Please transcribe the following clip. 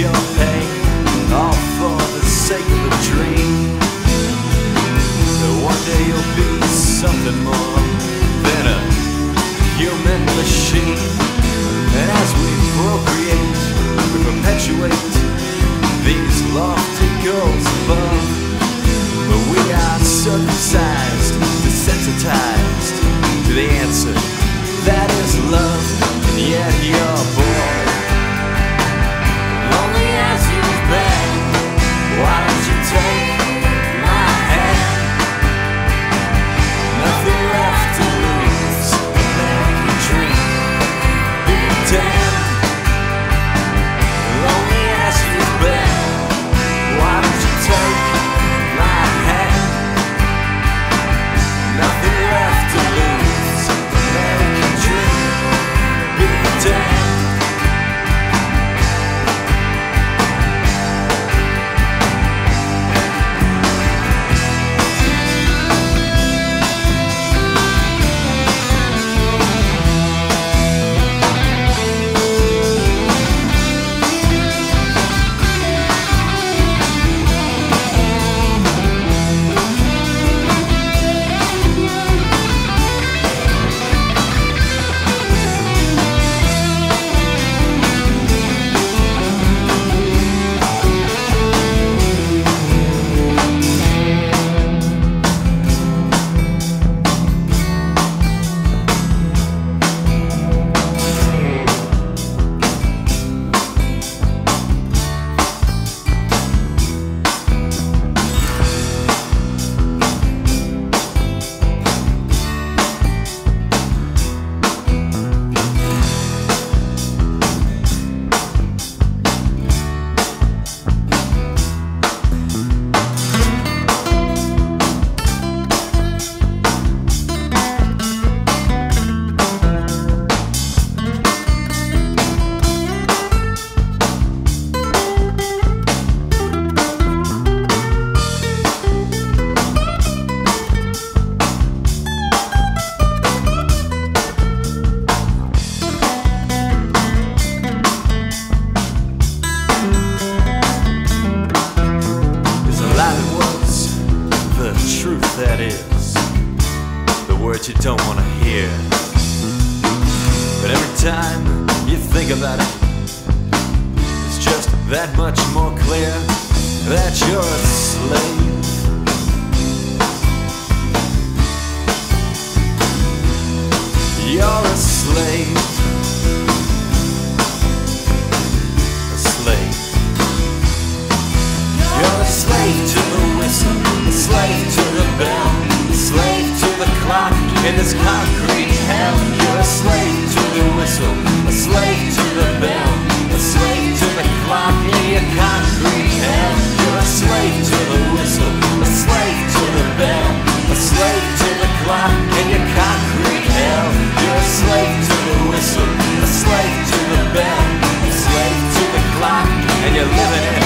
your pain, all for the sake of a dream. That one day you'll be something more than a human machine. Words you don't want to hear. But every time you think about it, it's just that much more clear that you're a slave. You're a slave. In this concrete hell, you're a slave to the whistle, a slave to the bell, a slave to the clock. In your concrete hell, you're a slave to the whistle, a slave to the bell, a slave to the clock. In your concrete hell, you're a slave to the whistle, a slave to the bell, a slave to the clock, and you're living